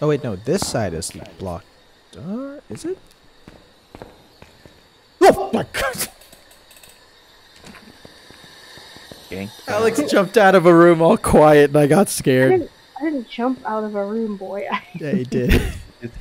Oh wait, no, this side is blocked. Uh, is it? Oh my god! Gang. Alex jumped out of a room all quiet and I got I scared. didn't, I didn't jump out of a room, boy. Yeah, he did.